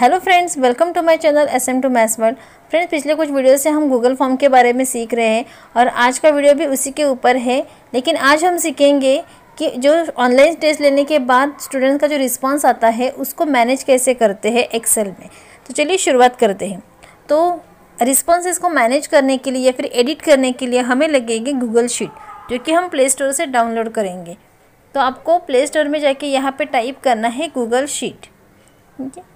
Hello friends welcome to my channel S M two maths world friends पिछले कुछ video से हम Google form के बारे में सीख रहे हैं और आज का वीडियो भी उसी के ऊपर है। लेकिन आज हम सीखेंगे कि जो ऑनलाइन टेस्ट लेने के बाद स्टूडेंट का जो रिस्पांस आता है, उसको मैनेज कैसे करते हैं एक्सेल में। तो चलिए शुरुआत करते हैं। तो रिस्पॉन्सेज को मैनेज करने के लिए या फिर एडिट करने के लिए हमें लगेगी गूगल शीट जो कि हम प्ले स्टोर से डाउनलोड करेंगे। तो आपको प्ले स्टोर में जाके यहाँ पे टाइप करना है गूगल शीट ठीक है?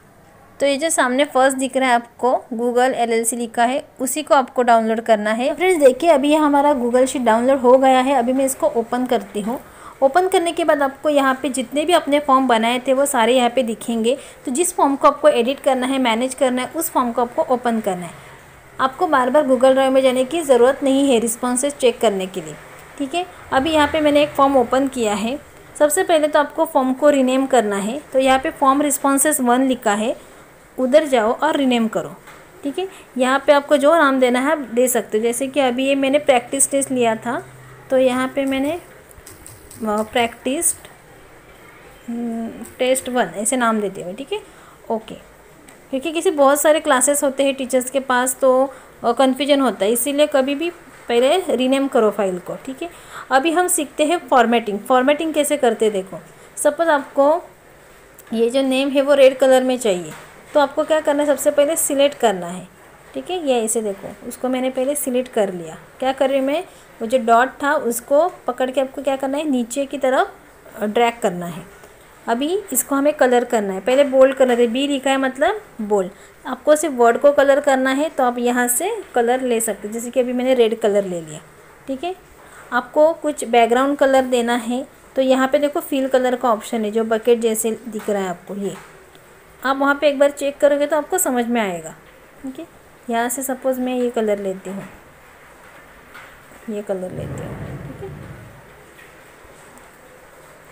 तो ये जो सामने फ़र्स्ट दिख रहा है आपको गूगल एलएलसी लिखा है, उसी को आपको डाउनलोड करना है। फ्रेंड्स देखिए, अभी ये हमारा गूगल शीट डाउनलोड हो गया है। अभी मैं इसको ओपन करती हूँ। ओपन करने के बाद आपको यहाँ पे जितने भी अपने फॉर्म बनाए थे, वो सारे यहाँ पे दिखेंगे। तो जिस फॉर्म को आपको एडिट करना है मैनेज करना है, उस फॉर्म को आपको ओपन करना है। आपको बार बार गूगल ड्राइव में जाने की ज़रूरत नहीं है रिस्पॉन्सेज चेक करने के लिए। ठीक है? अभी यहाँ पे मैंने एक फॉर्म ओपन किया है। सबसे पहले तो आपको फॉर्म को रीनेम करना है। तो यहाँ पे फॉर्म रिस्पॉन्सेज वन लिखा है। उधर जाओ और रिनेम करो। ठीक है? यहाँ पे आपको जो नाम देना है, आप दे सकते हो। जैसे कि अभी ये मैंने प्रैक्टिस टेस्ट लिया था तो यहाँ पे मैंने प्रैक्टिस टेस्ट वन ऐसे नाम देते हुए। ठीक है? ओके क्योंकि किसी बहुत सारे क्लासेस होते हैं टीचर्स के पास तो कन्फ्यूज़न होता है। इसीलिए कभी भी पहले रीनेम करो फ़ाइल को। ठीक है? अभी हम सीखते हैं फॉर्मेटिंग फॉर्मेटिंग कैसे करते देखो। सपोज़ आपको ये जो नेम है, वो रेड कलर में चाहिए। तो आपको क्या करना है? सबसे पहले सिलेक्ट करना है। ठीक है? ये ऐसे देखो। उसको मैंने पहले सिलेक्ट कर लिया। क्या कर रही हूँ मैं? वो जो डॉट था, उसको पकड़ के आपको क्या करना है? नीचे की तरफ़ ड्रैग करना है। अभी इसको हमें कलर करना है। पहले बोल्ड कलर है। बी लिखा है मतलब बोल्ड आपको सिर्फ़ वर्ड को कलर करना है तो आप यहाँ से कलर ले सकते जैसे कि अभी मैंने रेड कलर ले लिया। ठीक है? आपको कुछ बैकग्राउंड कलर देना है। तो यहाँ पे देखो फील कलर का ऑप्शन है। जो बकेट जैसे दिख रहा है आपको। ये। आप वहाँ पे एक बार चेक करोगे तो आपको समझ में आएगा। ठीक है? यहाँ से सपोज़ मैं ये कलर लेती हूँ। ये कलर लेती हूँ। ठीक है?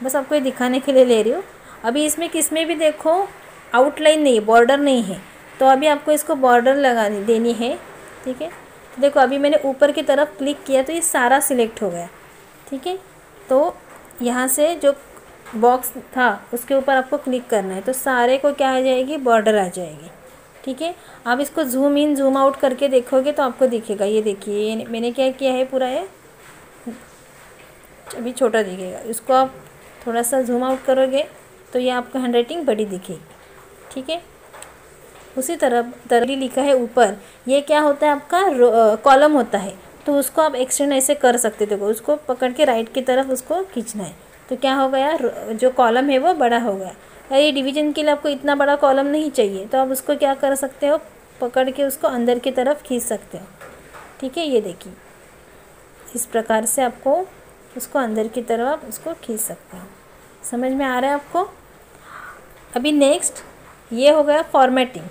बस आपको ये दिखाने के लिए ले रही हूँ। अभी इसमें किसमें भी देखो आउटलाइन नहीं है बॉर्डर नहीं है। तो अभी आपको इसको बॉर्डर लगानी देनी है। ठीक है? तो देखो, अभी मैंने ऊपर की तरफ़ क्लिक किया तो ये सारा सिलेक्ट हो गया। ठीक है? तो यहाँ से जो बॉक्स था, उसके ऊपर आपको क्लिक करना है। तो सारे को क्या आ जाएगी? बॉर्डर आ जाएगी। ठीक है? आप इसको जूम इन जूम आउट करके देखोगे तो आपको दिखेगा। ये देखिए मैंने क्या किया है पूरा ये? अभी छोटा दिखेगा। इसको आप थोड़ा सा जूम आउट करोगे तो ये आपको हैंड राइटिंग बड़ी दिखेगी। ठीक है? उसी तरह तरह लिखा है ऊपर। ये क्या होता है आपका? कॉलम होता है। तो उसको आप एक्सटेंड ऐसे कर सकते देखो, उसको पकड़ के राइट की तरफ़ उसको खींचना है। तो क्या हो गया? जो कॉलम है वो बड़ा हो गया। ये डिवीज़न के लिए आपको इतना बड़ा कॉलम नहीं चाहिए तो आप उसको क्या कर सकते हो? पकड़ के उसको अंदर की तरफ़ खींच सकते हो। ठीक है, ये देखिए। इस प्रकार से आपको उसको अंदर की तरफ़ आप उसको खींच सकते हो। समझ में आ रहा है आपको? अभी नेक्स्ट ये हो गया फॉर्मेटिंग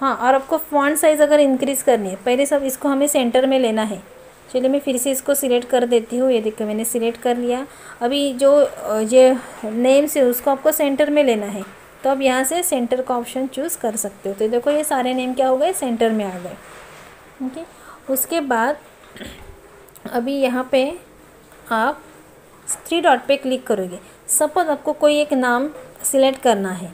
हाँ और आपको फॉन्ट साइज़ अगर इंक्रीज़ करनी है, पहले सब इसको हमें सेंटर में लेना है। चलिए मैं फिर से इसको सिलेक्ट कर देती हूँ। ये देखो मैंने सिलेक्ट कर लिया। अभी जो ये नेम से उसको आपको सेंटर में लेना है तो अब यहाँ से सेंटर का ऑप्शन चूज़ कर सकते हो। तो देखो, ये सारे नेम क्या हो गए? सेंटर में आ गए। ओके उसके बाद अभी यहाँ पे आप थ्री डॉट पे क्लिक करोगे। सपोज़ आपको कोई एक नाम सिलेक्ट करना है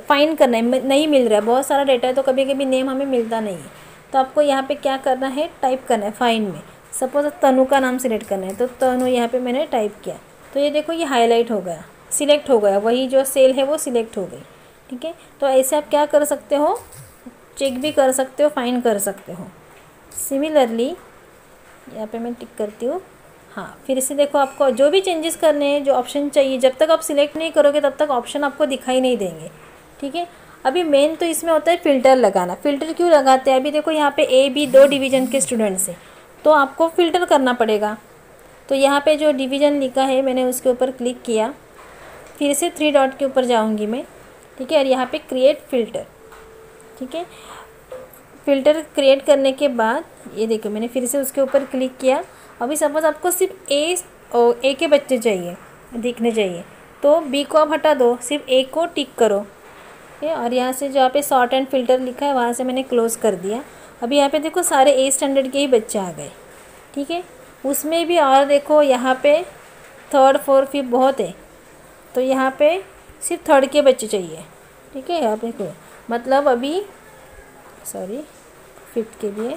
फाइंड करना है नहीं मिल रहा है। बहुत सारा डेटा है तो कभी कभी नेम हमें मिलता नहीं है। तो आपको यहाँ पे क्या करना है? टाइप करना है फाइन में। सपोज़ तनु का नाम सिलेक्ट करना है तो तनु यहाँ पे मैंने टाइप किया। तो ये देखो, ये हाईलाइट हो गया सिलेक्ट हो गया। वही जो सेल है, वो सिलेक्ट हो गई, ठीक है? तो ऐसे आप क्या कर सकते हो? चेक भी कर सकते हो फाइन कर सकते हो। सिमिलरली यहाँ पे मैं टिक करती हूँ। हाँ फिर से देखो, आपको जो भी चेंजेस करने हैं, जो ऑप्शन चाहिए, जब तक आप सिलेक्ट नहीं करोगे, तब तक ऑप्शन आपको दिखाई नहीं देंगे, ठीक है? अभी मेन तो इसमें होता है फ़िल्टर लगाना। फ़िल्टर क्यों लगाते हैं? अभी देखो यहाँ पे ए बी दो डिवीज़न के स्टूडेंट्स हैं। तो आपको फ़िल्टर करना पड़ेगा। तो यहाँ पे जो डिवीज़न लिखा है, मैंने उसके ऊपर क्लिक किया। फिर से थ्री डॉट के ऊपर जाऊँगी मैं। ठीक है? और यहाँ पर क्रिएट फ़िल्टर ठीक है? फ़िल्टर क्रिएट करने के बाद, ये देखो, मैंने फिर से उसके ऊपर क्लिक किया। अभी सपोज़ आपको सिर्फ़ ए ए के बच्चे चाहिए, दिखने चाहिए। तो बी को आप हटा दो। सिर्फ़ ए को टिक करो। है, और यहाँ से जो पे शॉर्ट एंड फ़िल्टर लिखा है, वहाँ से मैंने क्लोज़ कर दिया। अभी यहाँ पे देखो सारे ए स्टैंडर्ड के ही बच्चे आ गए, ठीक है? उसमें भी और देखो यहाँ पे थर्ड फोर्थ फिफ्थ बहुत है तो यहाँ पे सिर्फ़ थर्ड के बच्चे चाहिए, ठीक है? यहाँ देखो मतलब अभी सॉरी फिफ्थ के लिए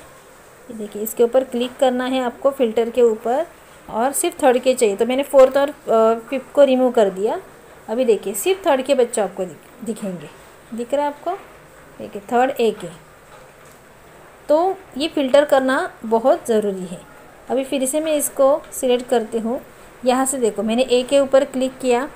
देखिए, इसके ऊपर क्लिक करना है आपको फ़िल्टर के ऊपर, और सिर्फ़ थर्ड के चाहिए। तो मैंने फोर्थ और फिफ्थ को रिमूव कर दिया। अभी देखिए, सिर्फ़ थर्ड के बच्चे आपको दिखेंगे। दिख रहा है आपको? देखिए थर्ड ए के तो ये फ़िल्टर करना बहुत ज़रूरी है। अभी फिर से मैं इसको सिलेक्ट करती हूँ। यहाँ से देखो, मैंने ए के ऊपर क्लिक किया।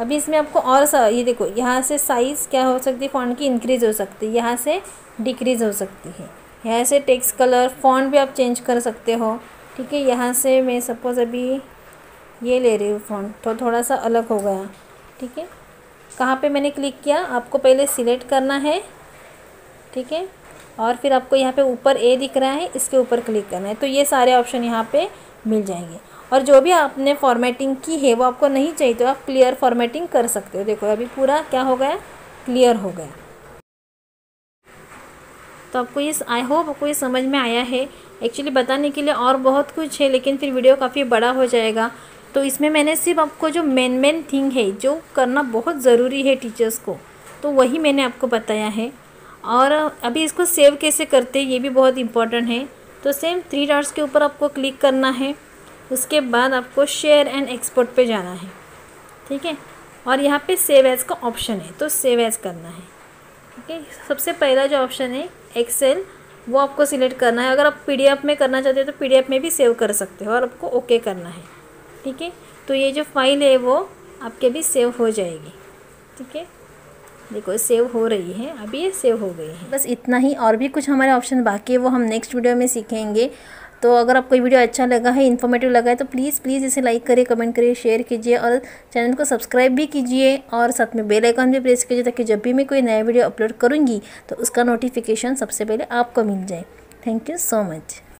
अभी इसमें आपको और सा, ये देखो, यहाँ से साइज़ क्या हो सकती है? फ़ॉन्ट की इंक्रीज़ हो सकती है। यहाँ से डिक्रीज़ हो सकती है। यहाँ से टेक्स्ट कलर फ़ॉन्ट भी आप चेंज कर सकते हो। ठीक है, यहाँ से मैं सपोज़ अभी ये ले रही हूँ फ़ॉन्ट तो थोड़ा सा अलग हो गया। ठीक है? कहाँ पे मैंने क्लिक किया? आपको पहले सिलेक्ट करना है, ठीक है? और फिर आपको यहाँ पे ऊपर ए दिख रहा है, इसके ऊपर क्लिक करना है। तो ये सारे ऑप्शन यहाँ पे मिल जाएँगे। और जो भी आपने फॉर्मेटिंग की है, वो आपको नहीं चाहिए तो आप क्लियर फॉर्मेटिंग कर सकते हो। देखो, अभी पूरा क्या हो गया? क्लियर हो गया। तो आपको ये आई होप आपको ये समझ में आया है। एक्चुअली बताने के लिए और बहुत कुछ है, लेकिन फिर वीडियो काफ़ी बड़ा हो जाएगा। तो इसमें मैंने सिर्फ़ आपको जो मेन मेन थिंग है, जो करना बहुत ज़रूरी है टीचर्स को तो वही मैंने आपको बताया है। और अभी इसको सेव कैसे करते हैं, ये भी बहुत इंपॉर्टेंट है। तो सेम थ्री डॉट्स के ऊपर आपको क्लिक करना है। उसके बाद आपको शेयर एंड एक्सपोर्ट पे जाना है। ठीक है? और यहाँ पे सेव एज़ का ऑप्शन है तो सेव एज़ करना है। ठीक है? सबसे पहला जो ऑप्शन है एक्सेल वो आपको सिलेक्ट करना है। अगर आप पीडीएफ में करना चाहते हो तो पीडीएफ में भी सेव कर सकते हो और आपको ओके करना है। ठीक है? तो ये जो फ़ाइल है वो आपके भी सेव हो जाएगी। ठीक है? देखो सेव हो रही है अभी ये सेव हो गई है। बस इतना ही और भी कुछ हमारे ऑप्शन बाकी है, वो हम नेक्स्ट वीडियो में सीखेंगे। तो अगर आपको वीडियो अच्छा लगा है इन्फॉर्मेटिव लगा है तो प्लीज़ प्लीज़ इसे लाइक करिए कमेंट करिए शेयर कीजिए और चैनल को सब्सक्राइब भी कीजिए और साथ में बेल आइकन भी प्रेस कीजिए ताकि जब भी मैं कोई नया वीडियो अपलोड करूँगी तो उसका नोटिफिकेशन सबसे पहले आपको मिल जाए। Thank you so much